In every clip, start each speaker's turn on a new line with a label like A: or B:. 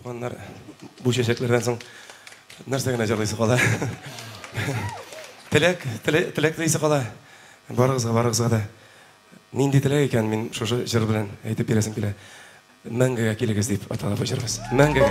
A: Туганнар, бу чәчәкләрдән соң нәрсә генә җырлыйсы кала. Теләк, теләк, теләк телисе кала. Барыгызга, барыгызга да. Нинди теләк икән мин шушы җыр белән әйтеп бирәсем килә. Мәңгегә килегез дип атала бу җырыбыз. Мәңгегә.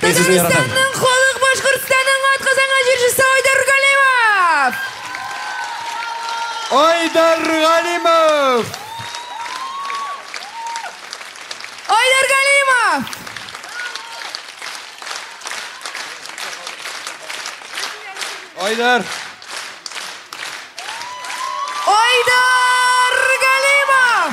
A: Мин сезне яратам.
B: Татарстанның халык Башкортстанның атказанган җырчысы Айдар Галимов.
A: Айдар Галимов!
B: Айдар Галимов!
A: Айдар! Айдар Галимов!